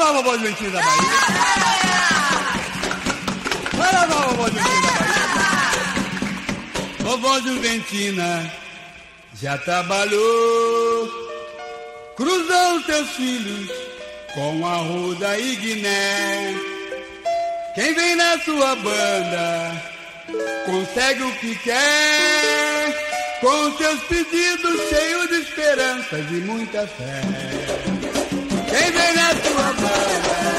Carnaval, vovó Juventina da Bahia. Carnaval, vovó Juventina da Bahia. Vovó Juventina já trabalhou. Cruzou teus filhos com a Ruda e Guiné. Quem vem na sua banda consegue o que quer. Com seus pedidos cheios de esperanças e muita fé. Quem vem na sua banda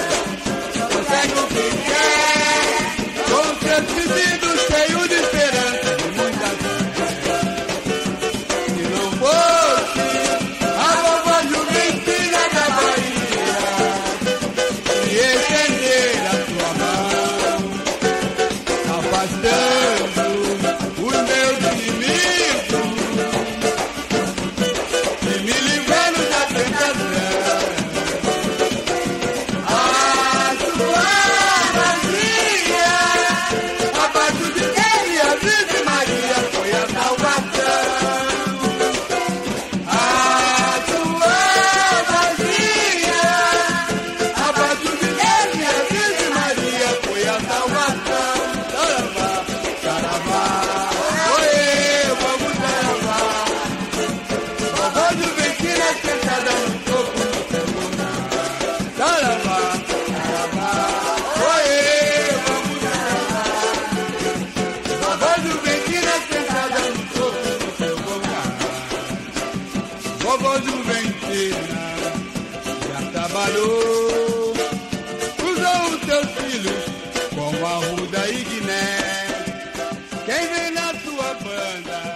fogão de já trabalhou. Cruzou os teus filhos com a e guiné. Quem vem na tua banda?